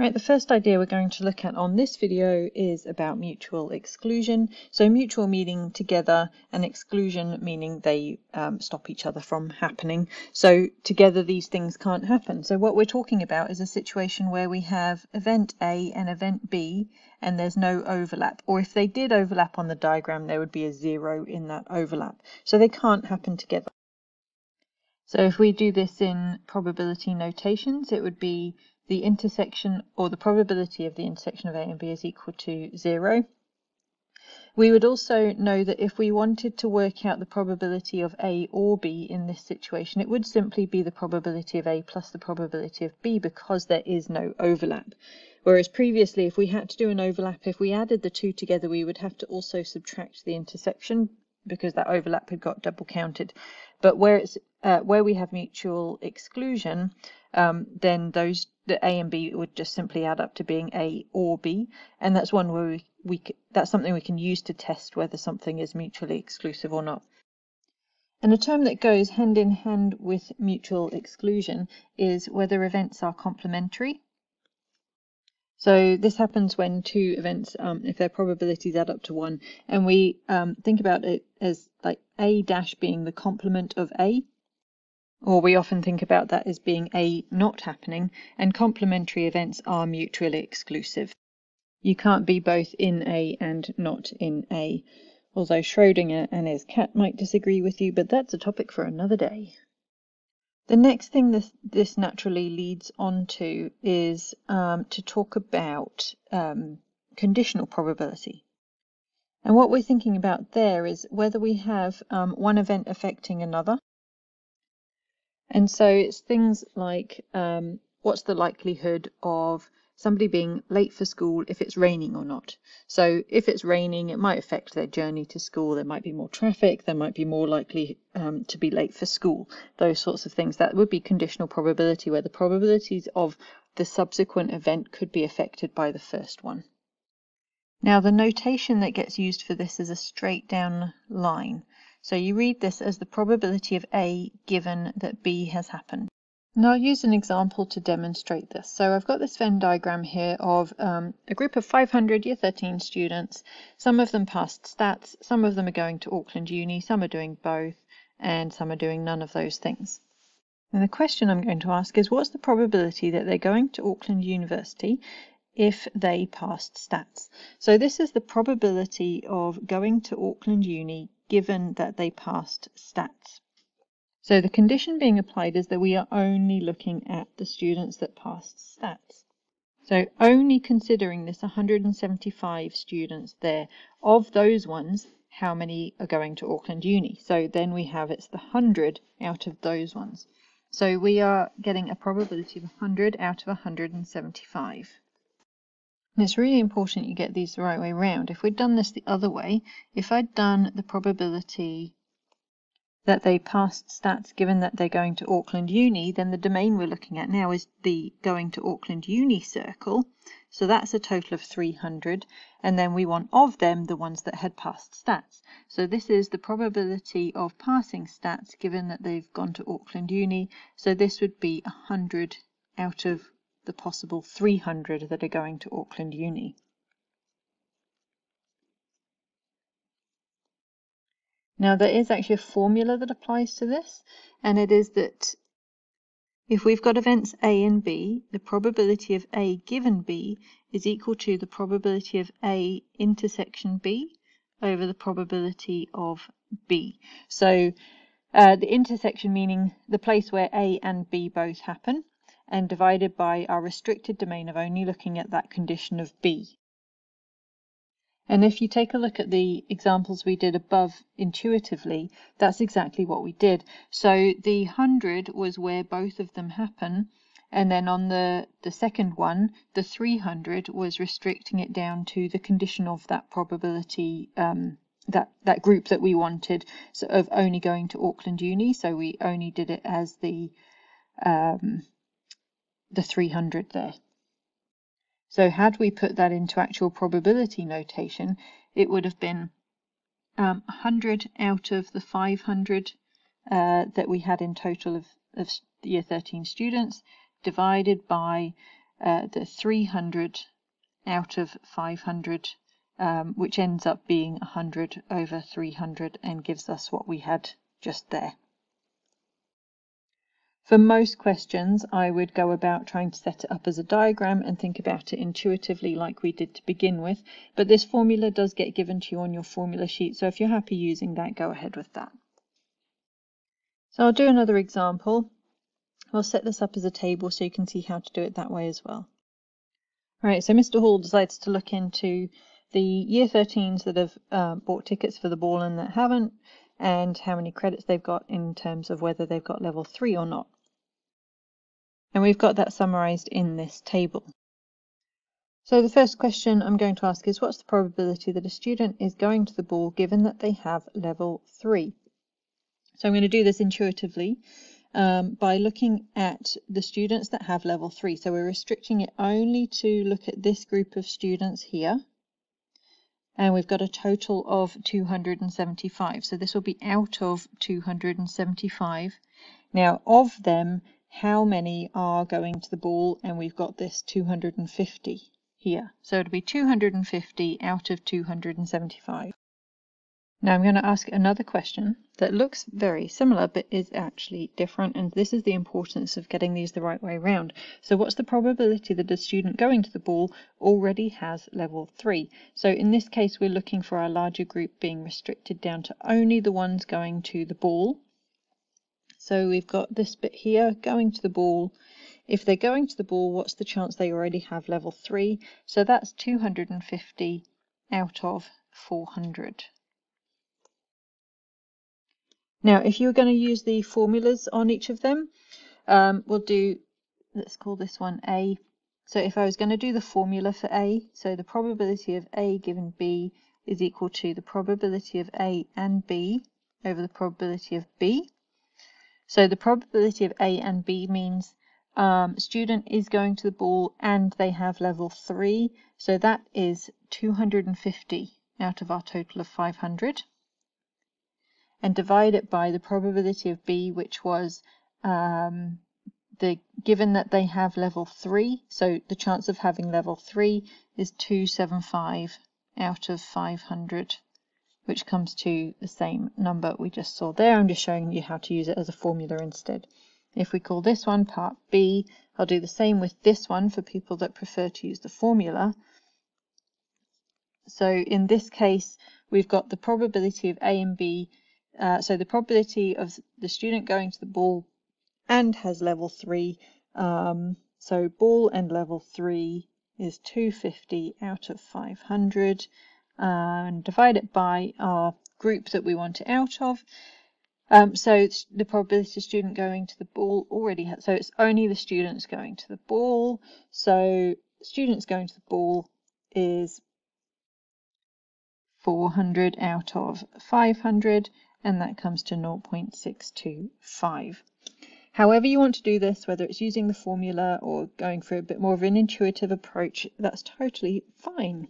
Right, the first idea we're going to look at on this video is about mutual exclusion. So mutual meaning together and exclusion meaning they um, stop each other from happening. So together these things can't happen. So what we're talking about is a situation where we have event A and event B and there's no overlap. Or if they did overlap on the diagram, there would be a zero in that overlap. So they can't happen together. So if we do this in probability notations, it would be the intersection or the probability of the intersection of A and B is equal to zero. We would also know that if we wanted to work out the probability of A or B in this situation, it would simply be the probability of A plus the probability of B because there is no overlap. Whereas previously, if we had to do an overlap, if we added the two together, we would have to also subtract the intersection because that overlap had got double counted. But where it's uh, where we have mutual exclusion, um, then those the A and B would just simply add up to being A or B, and that's one where we, we that's something we can use to test whether something is mutually exclusive or not. And a term that goes hand in hand with mutual exclusion is whether events are complementary. So this happens when two events, um, if their probabilities add up to one, and we um, think about it as like A dash being the complement of A, or we often think about that as being A not happening, and complementary events are mutually exclusive. You can't be both in A and not in A, although Schrodinger and his cat might disagree with you, but that's a topic for another day. The next thing this, this naturally leads on to is um, to talk about um, conditional probability. And what we're thinking about there is whether we have um, one event affecting another, and so it's things like um, what's the likelihood of somebody being late for school if it's raining or not. So if it's raining, it might affect their journey to school. There might be more traffic. They might be more likely um, to be late for school. Those sorts of things. That would be conditional probability, where the probabilities of the subsequent event could be affected by the first one. Now the notation that gets used for this is a straight down line. So you read this as the probability of A given that B has happened. Now I'll use an example to demonstrate this. So I've got this Venn diagram here of um, a group of 500 year 13 students. Some of them passed stats, some of them are going to Auckland Uni, some are doing both, and some are doing none of those things. And the question I'm going to ask is what's the probability that they're going to Auckland University if they passed stats? So this is the probability of going to Auckland Uni given that they passed stats. So the condition being applied is that we are only looking at the students that passed stats. So only considering this 175 students there, of those ones, how many are going to Auckland Uni? So then we have it's the 100 out of those ones. So we are getting a probability of 100 out of 175. And it's really important you get these the right way round. If we'd done this the other way, if I'd done the probability that they passed stats given that they're going to Auckland Uni, then the domain we're looking at now is the going to Auckland Uni circle. So that's a total of 300. And then we want of them the ones that had passed stats. So this is the probability of passing stats given that they've gone to Auckland Uni. So this would be 100 out of the possible 300 that are going to Auckland Uni. Now there is actually a formula that applies to this, and it is that if we've got events A and B, the probability of A given B is equal to the probability of A intersection B over the probability of B. So uh, the intersection meaning the place where A and B both happen, and divided by our restricted domain of only looking at that condition of B. And if you take a look at the examples we did above intuitively, that's exactly what we did. So the 100 was where both of them happen. And then on the, the second one, the 300 was restricting it down to the condition of that probability, um, that, that group that we wanted, so of only going to Auckland Uni. So we only did it as the um, the 300 there. So had we put that into actual probability notation, it would have been um, 100 out of the 500 uh, that we had in total of, of year 13 students divided by uh, the 300 out of 500, um, which ends up being 100 over 300 and gives us what we had just there. For most questions, I would go about trying to set it up as a diagram and think about it intuitively like we did to begin with, but this formula does get given to you on your formula sheet, so if you're happy using that, go ahead with that. So I'll do another example. I'll set this up as a table so you can see how to do it that way as well. All right, so Mr. Hall decides to look into the year 13s that have uh, bought tickets for the ball and that haven't, and how many credits they've got in terms of whether they've got level 3 or not. And we've got that summarized in this table. So the first question I'm going to ask is what's the probability that a student is going to the ball given that they have level 3? So I'm going to do this intuitively um, by looking at the students that have level 3. So we're restricting it only to look at this group of students here. And we've got a total of 275. So this will be out of 275. Now of them, how many are going to the ball and we've got this 250 here. So it'll be 250 out of 275. Now I'm going to ask another question that looks very similar but is actually different and this is the importance of getting these the right way around. So what's the probability that a student going to the ball already has level 3? So in this case we're looking for our larger group being restricted down to only the ones going to the ball so we've got this bit here going to the ball. If they're going to the ball, what's the chance they already have level 3? So that's 250 out of 400. Now, if you're going to use the formulas on each of them, um, we'll do, let's call this one A. So if I was going to do the formula for A, so the probability of A given B is equal to the probability of A and B over the probability of B. So the probability of A and B means um, student is going to the ball and they have level 3. So that is 250 out of our total of 500. And divide it by the probability of B, which was um, the given that they have level 3. So the chance of having level 3 is 275 out of 500 which comes to the same number we just saw there. I'm just showing you how to use it as a formula instead. If we call this one part B, I'll do the same with this one for people that prefer to use the formula. So in this case, we've got the probability of A and B. Uh, so the probability of the student going to the ball and has level 3. Um, so ball and level 3 is 250 out of 500 and divide it by our group that we want it out of. Um, so the probability of student going to the ball already has, so it's only the students going to the ball. So students going to the ball is 400 out of 500 and that comes to 0.625. However you want to do this, whether it's using the formula or going for a bit more of an intuitive approach, that's totally fine.